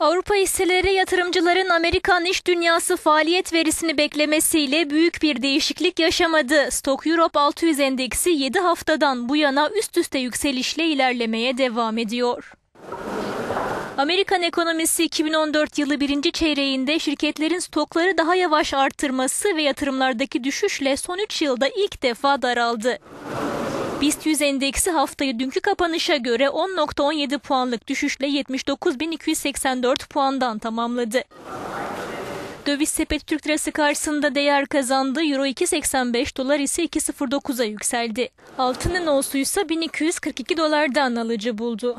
Avrupa hisseleri yatırımcıların Amerikan iş dünyası faaliyet verisini beklemesiyle büyük bir değişiklik yaşamadı. Stok Europe 600 endeksi 7 haftadan bu yana üst üste yükselişle ilerlemeye devam ediyor. Amerikan ekonomisi 2014 yılı birinci çeyreğinde şirketlerin stokları daha yavaş arttırması ve yatırımlardaki düşüşle son 3 yılda ilk defa daraldı. BIST 100 endeksi haftayı dünkü kapanışa göre 10.17 puanlık düşüşle 79.284 puandan tamamladı. Döviz sepeti Türk lirası karşısında değer kazandı. Euro 2.85, dolar ise 2.09'a yükseldi. Altının olsuysa 1242 dolardan alıcı buldu.